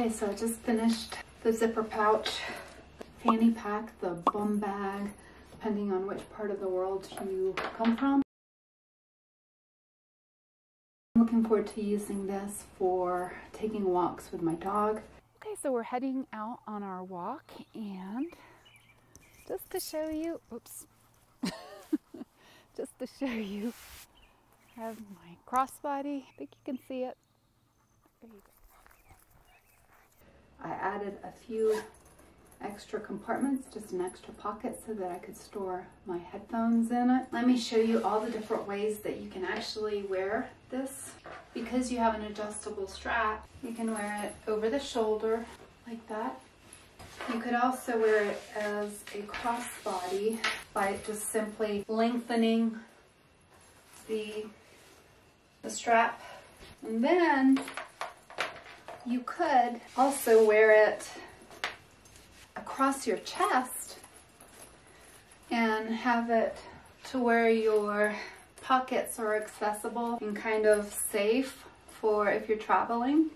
Okay, so I just finished the zipper pouch, fanny pack, the bum bag, depending on which part of the world you come from. I'm looking forward to using this for taking walks with my dog. Okay, so we're heading out on our walk and just to show you, oops, just to show you, I have my crossbody. I think you can see it. There you go. I added a few extra compartments, just an extra pocket so that I could store my headphones in it. Let me show you all the different ways that you can actually wear this. Because you have an adjustable strap, you can wear it over the shoulder like that. You could also wear it as a crossbody by just simply lengthening the, the strap. And then you could also wear it across your chest and have it to where your pockets are accessible and kind of safe for if you're traveling.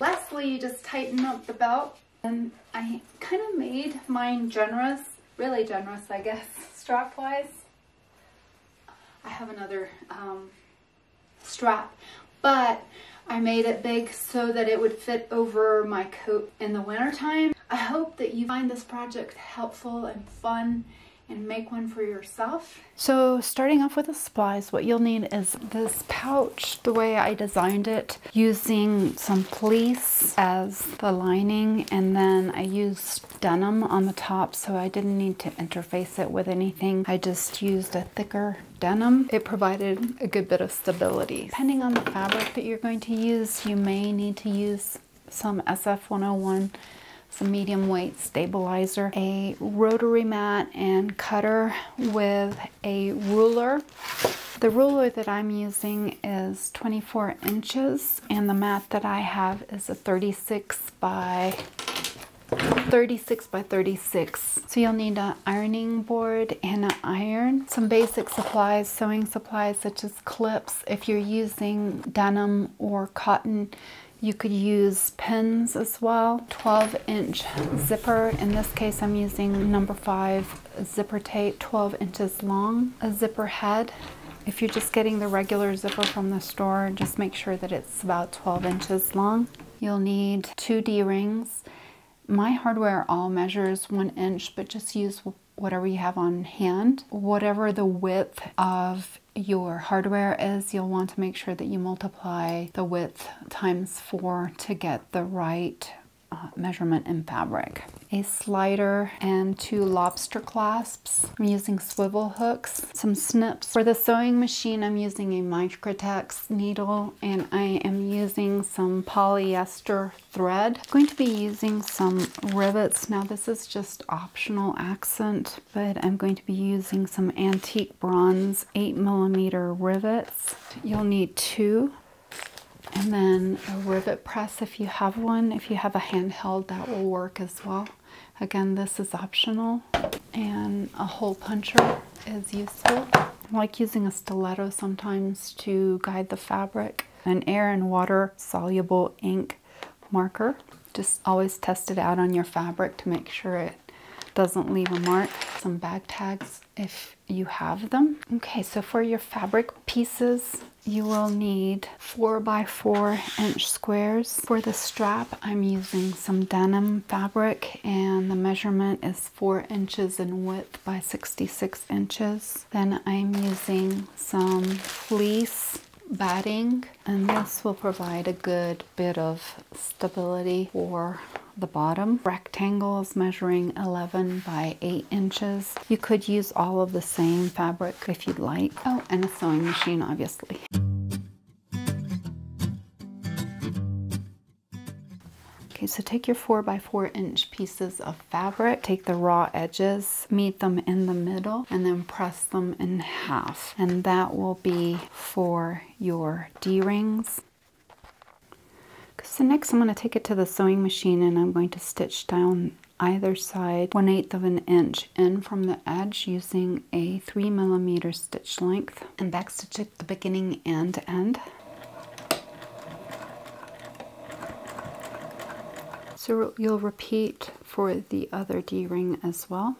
Lastly, you just tighten up the belt and I kind of made mine generous, really generous I guess, strap wise. I have another um, strap, but I made it big so that it would fit over my coat in the wintertime. I hope that you find this project helpful and fun and make one for yourself. So starting off with the supplies, what you'll need is this pouch, the way I designed it, using some fleece as the lining, and then I used denim on the top, so I didn't need to interface it with anything. I just used a thicker denim. It provided a good bit of stability. Depending on the fabric that you're going to use, you may need to use some SF101 some medium weight stabilizer, a rotary mat and cutter with a ruler. The ruler that I'm using is 24 inches and the mat that I have is a 36 by 36 by 36. So you'll need an ironing board and an iron. Some basic supplies, sewing supplies such as clips. If you're using denim or cotton, you could use pins as well. 12 inch zipper. In this case, I'm using number five zipper tape, 12 inches long. A zipper head. If you're just getting the regular zipper from the store, just make sure that it's about 12 inches long. You'll need two D-rings. My hardware all measures one inch, but just use whatever you have on hand. Whatever the width of your hardware is, you'll want to make sure that you multiply the width times four to get the right uh, measurement in fabric. A slider and two lobster clasps. I'm using swivel hooks, some snips. For the sewing machine, I'm using a Microtex needle and I am using some polyester thread. I'm going to be using some rivets. Now this is just optional accent, but I'm going to be using some antique bronze 8 millimeter rivets. You'll need two and then a rivet press if you have one. If you have a handheld, that will work as well. Again, this is optional. And a hole puncher is useful. I like using a stiletto sometimes to guide the fabric. An air and water soluble ink marker. Just always test it out on your fabric to make sure it doesn't leave a mark. Some bag tags if you have them. Okay, so for your fabric pieces, you will need four by four inch squares. For the strap, I'm using some denim fabric and the measurement is four inches in width by 66 inches. Then I'm using some fleece batting and this will provide a good bit of stability for the bottom. Rectangle is measuring 11 by 8 inches. You could use all of the same fabric if you'd like. Oh, and a sewing machine, obviously. Okay, so take your 4 by 4 inch pieces of fabric, take the raw edges, meet them in the middle, and then press them in half. And that will be for your D-rings. So next I'm going to take it to the sewing machine and I'm going to stitch down either side 1 8 of an inch in from the edge using a 3 millimeter stitch length and back stitch at the beginning and end. So you'll repeat for the other D-ring as well.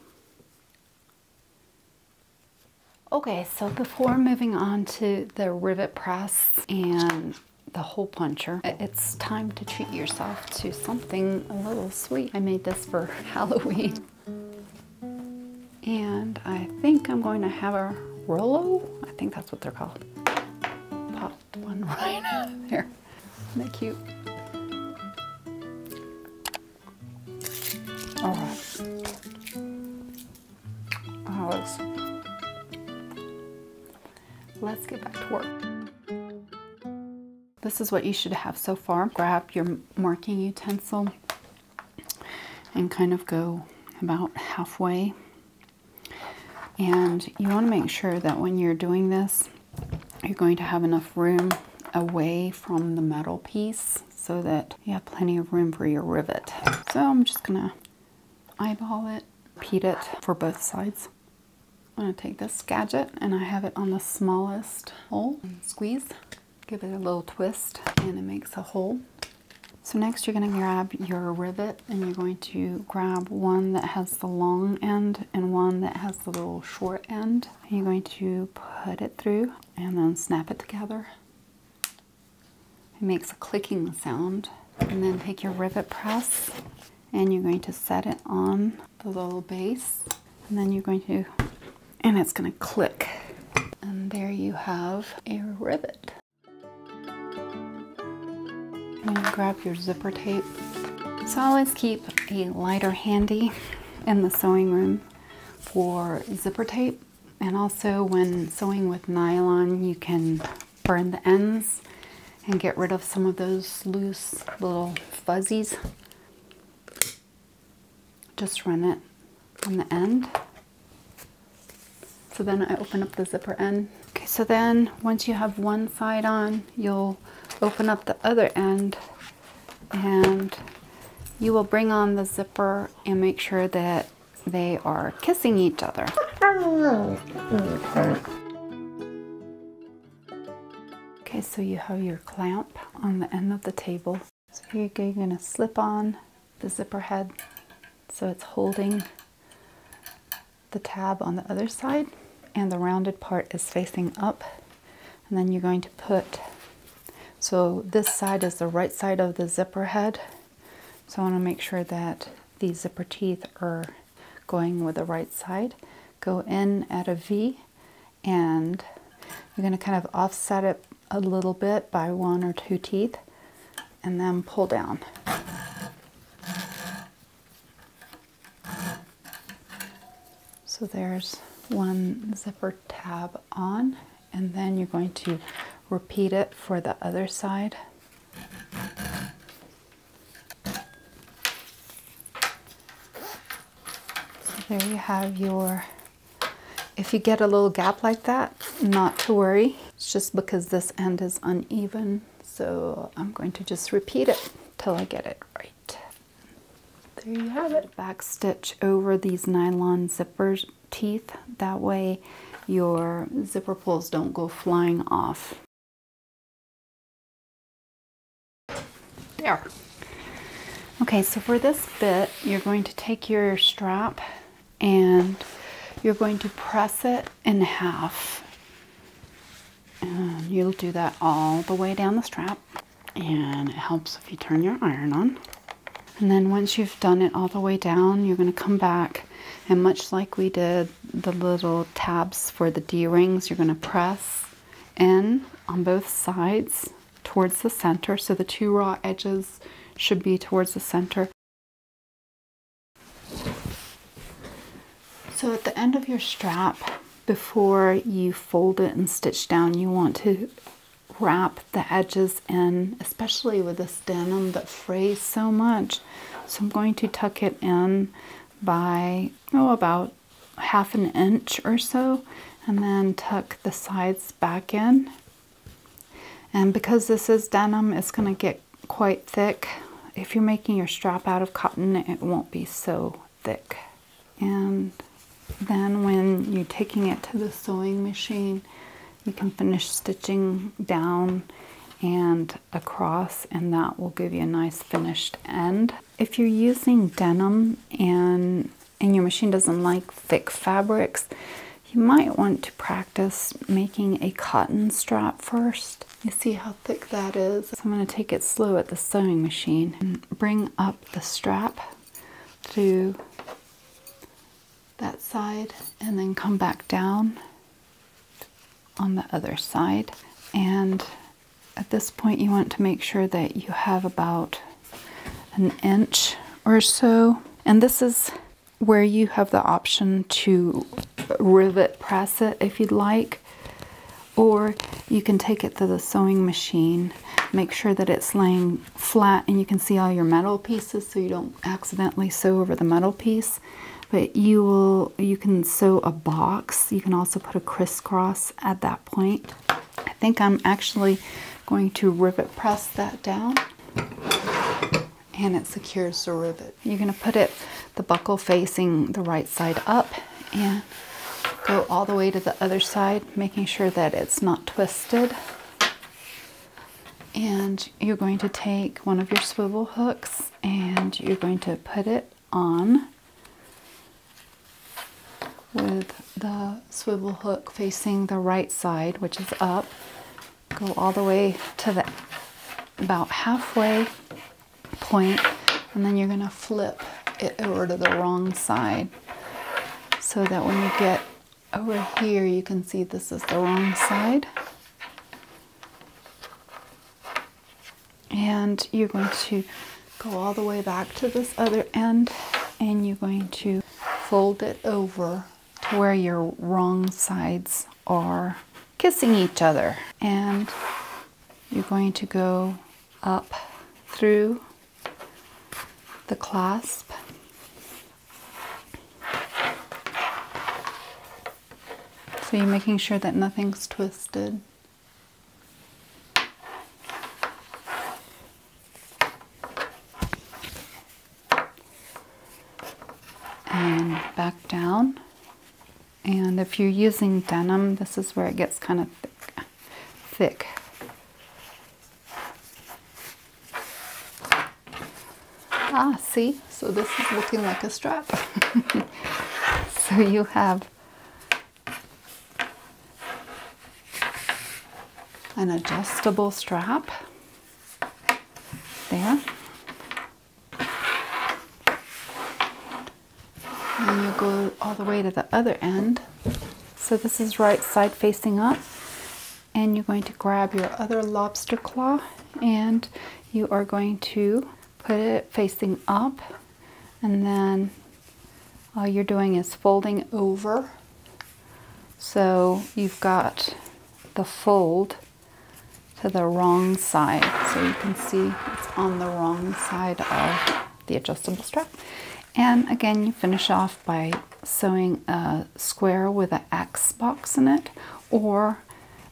Okay, so before moving on to the rivet press and the hole puncher, it's time to treat yourself to something a little sweet. I made this for Halloween. And I think I'm going to have a Rolo. I think that's what they're called. Popped one right out of there. Isn't that cute? All right. Oh, let's, let's get back to work. This is what you should have so far. Grab your marking utensil and kind of go about halfway. And you want to make sure that when you're doing this, you're going to have enough room away from the metal piece so that you have plenty of room for your rivet. So I'm just going to eyeball it, repeat it for both sides. I'm to take this gadget and I have it on the smallest hole. Squeeze, give it a little twist and it makes a hole. So next you're going to grab your rivet and you're going to grab one that has the long end and one that has the little short end. And you're going to put it through and then snap it together. It makes a clicking sound. And then take your rivet press and you're going to set it on the little base and then you're going to and it's going to click and there you have a rivet and grab your zipper tape so I always keep a lighter handy in the sewing room for zipper tape and also when sewing with nylon you can burn the ends and get rid of some of those loose little fuzzies just run it on the end. So then I open up the zipper end. Okay, so then once you have one side on, you'll open up the other end and you will bring on the zipper and make sure that they are kissing each other. Okay, so you have your clamp on the end of the table. So you're gonna slip on the zipper head so it's holding the tab on the other side and the rounded part is facing up. And then you're going to put, so this side is the right side of the zipper head. So I want to make sure that the zipper teeth are going with the right side. Go in at a V and you're going to kind of offset it a little bit by one or two teeth and then pull down. So there's one zipper tab on and then you're going to repeat it for the other side. So there you have your, if you get a little gap like that, not to worry. It's just because this end is uneven. So I'm going to just repeat it till I get it right there you have it. Back stitch over these nylon zipper teeth. That way your zipper pulls don't go flying off. There. Okay, so for this bit, you're going to take your strap and you're going to press it in half. And you'll do that all the way down the strap. And it helps if you turn your iron on. And then once you've done it all the way down, you're going to come back and much like we did the little tabs for the D-rings, you're going to press in on both sides towards the center. So the two raw edges should be towards the center. So at the end of your strap, before you fold it and stitch down, you want to wrap the edges in, especially with this denim that frays so much. So I'm going to tuck it in by, oh, about half an inch or so, and then tuck the sides back in. And because this is denim, it's going to get quite thick. If you're making your strap out of cotton, it won't be so thick. And then when you're taking it to the sewing machine, you can finish stitching down and across and that will give you a nice finished end. If you're using denim and, and your machine doesn't like thick fabrics, you might want to practice making a cotton strap first. You see how thick that is? So I'm going to take it slow at the sewing machine and bring up the strap to that side and then come back down on the other side. And at this point you want to make sure that you have about an inch or so. And this is where you have the option to rivet press it if you'd like or you can take it to the sewing machine. Make sure that it's laying flat and you can see all your metal pieces so you don't accidentally sew over the metal piece. But you will you can sew a box. You can also put a crisscross at that point. I think I'm actually going to rivet press that down. And it secures the rivet. You're going to put it the buckle facing the right side up and go all the way to the other side making sure that it's not twisted. And you're going to take one of your swivel hooks and you're going to put it on with the swivel hook facing the right side which is up. Go all the way to the about halfway point and then you're going to flip it over to the wrong side so that when you get over here you can see this is the wrong side and you're going to go all the way back to this other end and you're going to fold it over to where your wrong sides are kissing each other and you're going to go up through the clasp. So you're making sure that nothing's twisted. And back down. And if you're using denim, this is where it gets kind of thick. thick. Ah, see? So this is looking like a strap. so you have an adjustable strap there. And you go all the way to the other end. So this is right side facing up. And you're going to grab your other lobster claw and you are going to put it facing up and then all you're doing is folding over so you've got the fold to the wrong side so you can see it's on the wrong side of the adjustable strap and again you finish off by sewing a square with an X box in it or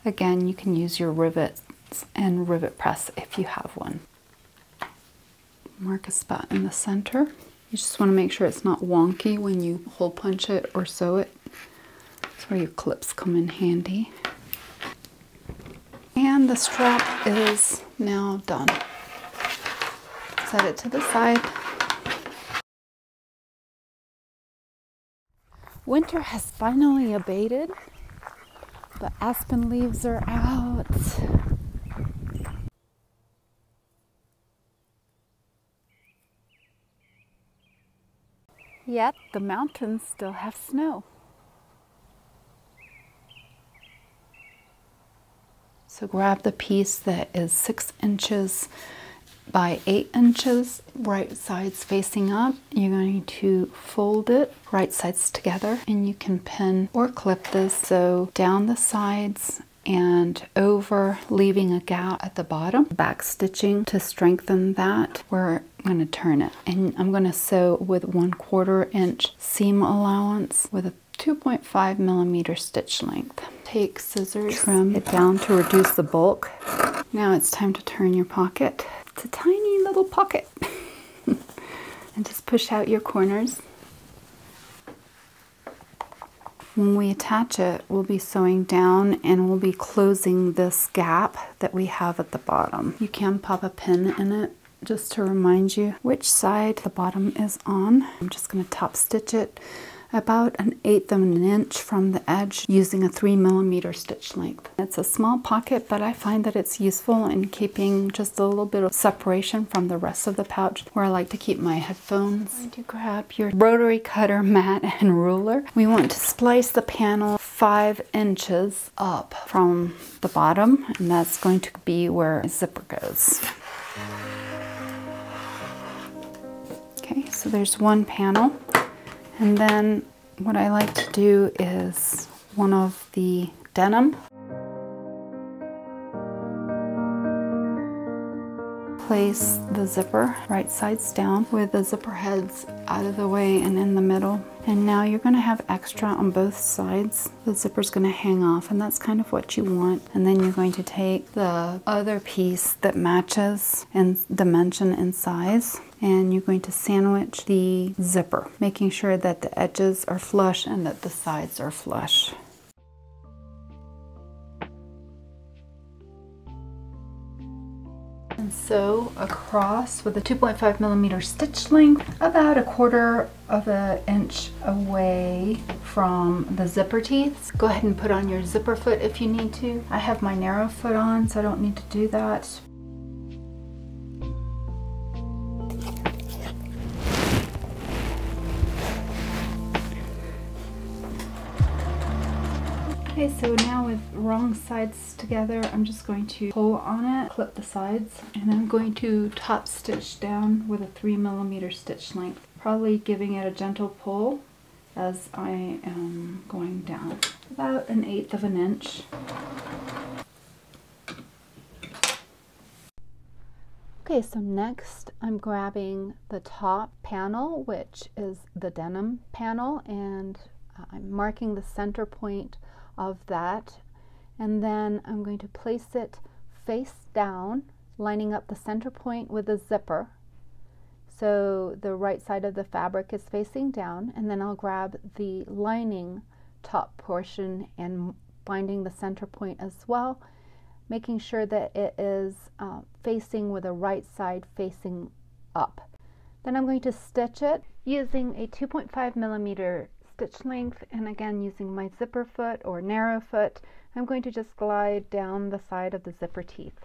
again you can use your rivets and rivet press if you have one mark a spot in the center. You just want to make sure it's not wonky when you hole punch it or sew it. That's where your clips come in handy. And the strap is now done. Set it to the side. Winter has finally abated. The aspen leaves are out. Yet the mountains still have snow. So grab the piece that is six inches by eight inches, right sides facing up. You're going to fold it right sides together. And you can pin or clip this. So down the sides and over leaving a gap at the bottom. Back stitching to strengthen that. We're going to turn it. And I'm going to sew with one quarter inch seam allowance with a 2.5 millimeter stitch length. Take scissors. Trim it down to reduce the bulk. Now it's time to turn your pocket. It's a tiny little pocket. And just push out your corners. When we attach it, we'll be sewing down and we'll be closing this gap that we have at the bottom. You can pop a pin in it just to remind you which side the bottom is on. I'm just going to top stitch it about an eighth of an inch from the edge using a three millimeter stitch length. It's a small pocket, but I find that it's useful in keeping just a little bit of separation from the rest of the pouch where I like to keep my headphones. And you grab your rotary cutter mat and ruler. We want to splice the panel five inches up from the bottom, and that's going to be where zipper goes. Okay, so there's one panel. And then what I like to do is one of the denim. Place the zipper right sides down with the zipper heads out of the way and in the middle. And now you're going to have extra on both sides. The zipper's going to hang off and that's kind of what you want. And then you're going to take the other piece that matches in dimension and size and you're going to sandwich the zipper, making sure that the edges are flush and that the sides are flush. Sew across with a 2.5 millimeter stitch length about a quarter of an inch away from the zipper teeth. Go ahead and put on your zipper foot if you need to. I have my narrow foot on so I don't need to do that. So now with wrong sides together, I'm just going to pull on it, clip the sides, and I'm going to top stitch down with a three millimeter stitch length, probably giving it a gentle pull as I am going down, about an eighth of an inch. Okay, so next I'm grabbing the top panel, which is the denim panel, and I'm marking the center point of that. And then I'm going to place it face down lining up the center point with a zipper. So the right side of the fabric is facing down and then I'll grab the lining top portion and binding the center point as well making sure that it is uh, facing with the right side facing up. Then I'm going to stitch it using a 2.5 millimeter stitch length and again using my zipper foot or narrow foot I'm going to just glide down the side of the zipper teeth.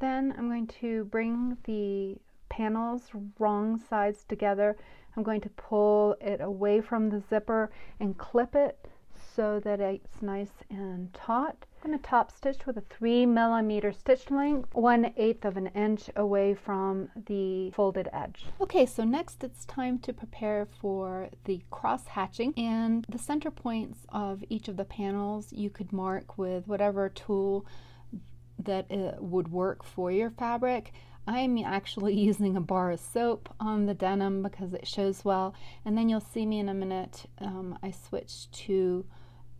Then I'm going to bring the panels wrong sides together. I'm going to pull it away from the zipper and clip it so that it's nice and taut. I'm going to top stitch with a 3 millimeter stitch length, 1 8th of an inch away from the folded edge. Okay, so next it's time to prepare for the cross hatching and the center points of each of the panels you could mark with whatever tool that would work for your fabric. I'm actually using a bar of soap on the denim because it shows well and then you'll see me in a minute um, I switch to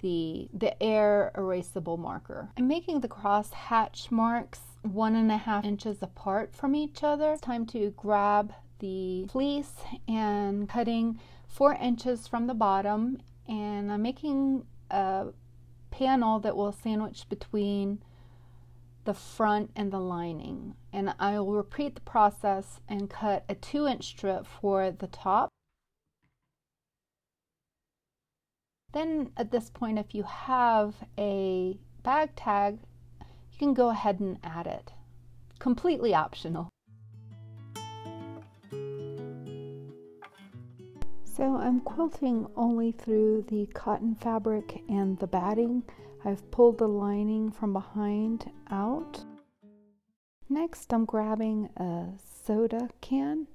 the, the air erasable marker. I'm making the cross hatch marks one and a half inches apart from each other. It's time to grab the fleece and cutting four inches from the bottom and I'm making a panel that will sandwich between the front and the lining and I will repeat the process and cut a two inch strip for the top Then at this point, if you have a bag tag, you can go ahead and add it. Completely optional. So I'm quilting only through the cotton fabric and the batting. I've pulled the lining from behind out. Next I'm grabbing a soda can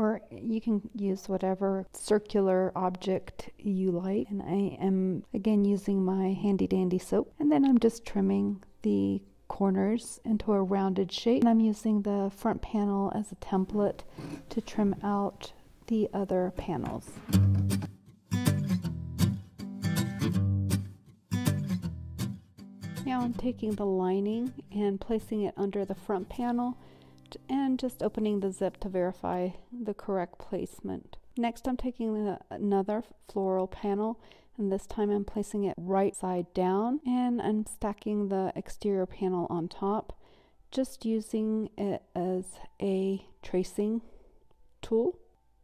or you can use whatever circular object you like. And I am again using my handy dandy soap. And then I'm just trimming the corners into a rounded shape. And I'm using the front panel as a template to trim out the other panels. Now I'm taking the lining and placing it under the front panel and just opening the zip to verify the correct placement. Next I'm taking another floral panel and this time I'm placing it right side down and I'm stacking the exterior panel on top just using it as a tracing tool.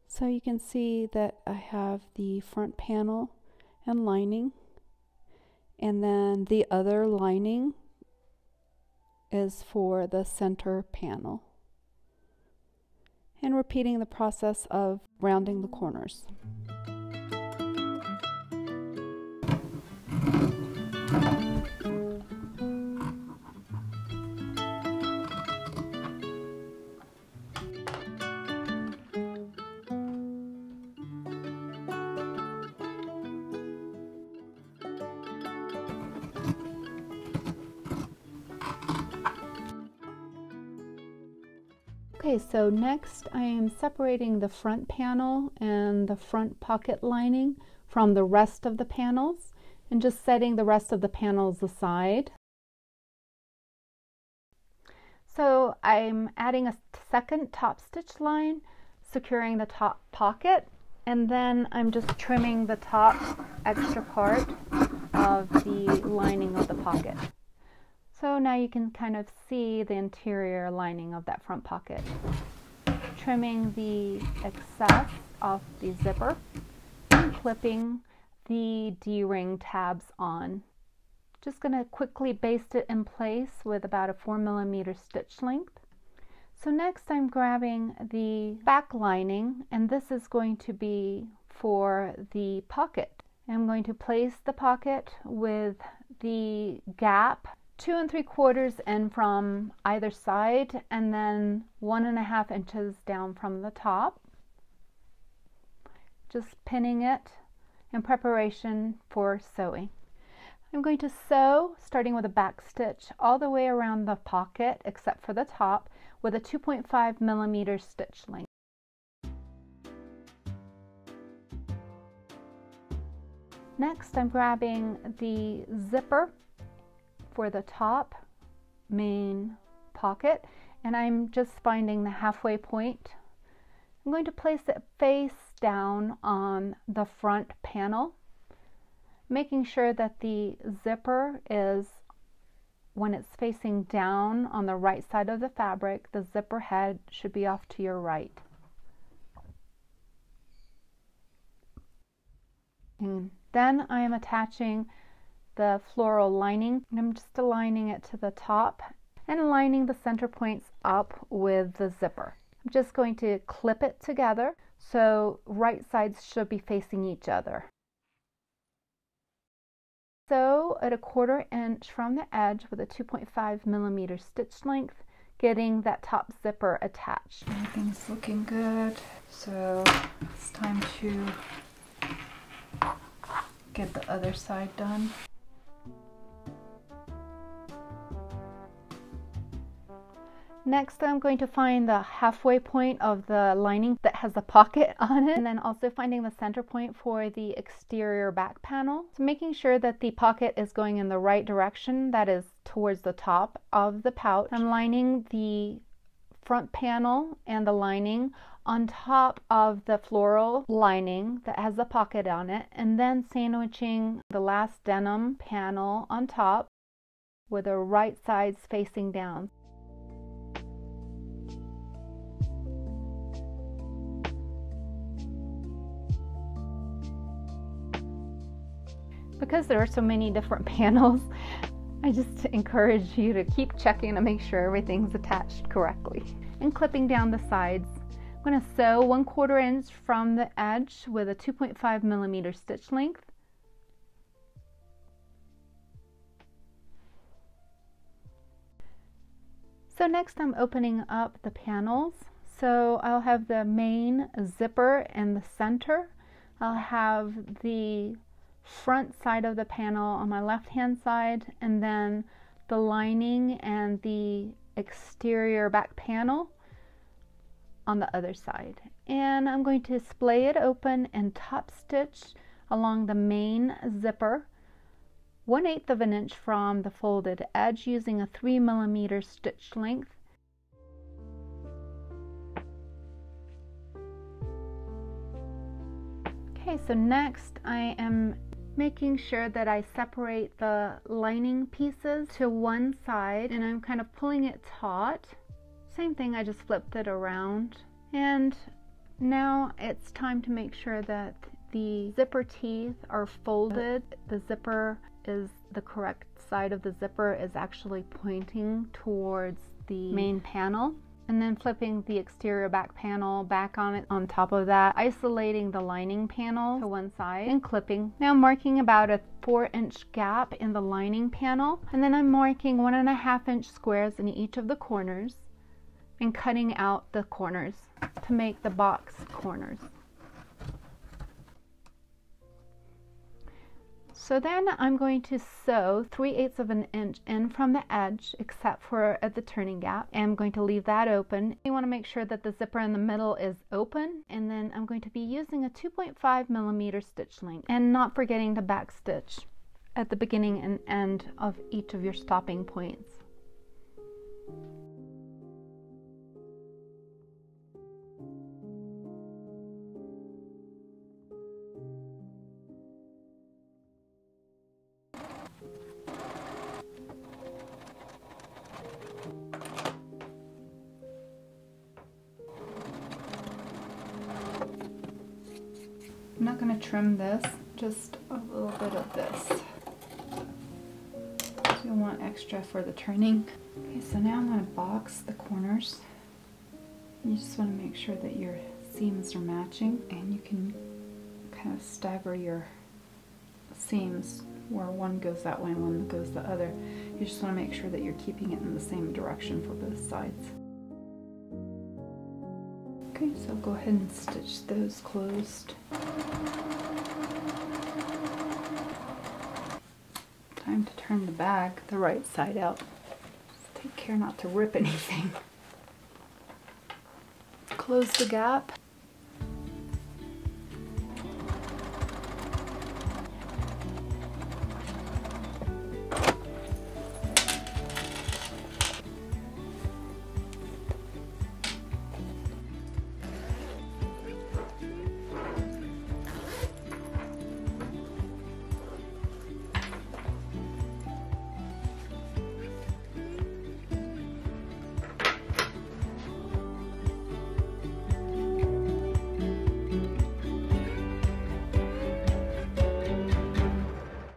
So you can see that I have the front panel and lining and then the other lining is for the center panel and repeating the process of rounding the corners. So next I am separating the front panel and the front pocket lining from the rest of the panels and just setting the rest of the panels aside. So I'm adding a second top stitch line, securing the top pocket, and then I'm just trimming the top extra part of the lining of the pocket. So now you can kind of see the interior lining of that front pocket. Trimming the excess off the zipper and clipping the D-ring tabs on. Just going to quickly baste it in place with about a 4 millimeter stitch length. So next I'm grabbing the back lining and this is going to be for the pocket. I'm going to place the pocket with the gap two and three quarters in from either side and then one and a half inches down from the top. Just pinning it in preparation for sewing. I'm going to sew starting with a back stitch all the way around the pocket except for the top with a 2.5 millimeter stitch length. Next I'm grabbing the zipper for the top main pocket and I'm just finding the halfway point. I'm going to place it face down on the front panel, making sure that the zipper is when it's facing down on the right side of the fabric, the zipper head should be off to your right. And then I am attaching the floral lining. I'm just aligning it to the top and aligning the center points up with the zipper. I'm just going to clip it together so right sides should be facing each other. So at a quarter inch from the edge with a 2.5 millimeter stitch length, getting that top zipper attached. Everything's looking good. So it's time to get the other side done. Next, I'm going to find the halfway point of the lining that has the pocket on it, and then also finding the center point for the exterior back panel. So making sure that the pocket is going in the right direction, that is towards the top of the pouch. I'm lining the front panel and the lining on top of the floral lining that has the pocket on it, and then sandwiching the last denim panel on top with the right sides facing down. Because there are so many different panels, I just encourage you to keep checking to make sure everything's attached correctly. And clipping down the sides. I'm going to sew one quarter inch from the edge with a 2.5 millimeter stitch length. So next I'm opening up the panels. So I'll have the main zipper in the center. I'll have the front side of the panel on my left hand side and then the lining and the exterior back panel on the other side. And I'm going to splay it open and top stitch along the main zipper 1 8 of an inch from the folded edge using a 3 millimeter stitch length Okay, so next I am making sure that I separate the lining pieces to one side and I'm kind of pulling it taut. Same thing, I just flipped it around. And now it's time to make sure that the zipper teeth are folded. The zipper is the correct side of the zipper is actually pointing towards the main panel and then flipping the exterior back panel back on it on top of that, isolating the lining panel to one side and clipping. Now marking about a four inch gap in the lining panel and then I'm marking one and a half inch squares in each of the corners and cutting out the corners to make the box corners. So then I'm going to sew 3 eighths of an inch in from the edge except for at the turning gap. I'm going to leave that open. You want to make sure that the zipper in the middle is open and then I'm going to be using a 2.5 millimeter stitch length and not forgetting to back stitch at the beginning and end of each of your stopping points. Extra for the turning. Okay, so now I'm going to box the corners. You just want to make sure that your seams are matching and you can kind of stagger your seams where one goes that way and one goes the other. You just want to make sure that you're keeping it in the same direction for both sides. Okay, so go ahead and stitch those closed. Time to turn the bag the right side out. Take care not to rip anything. Close the gap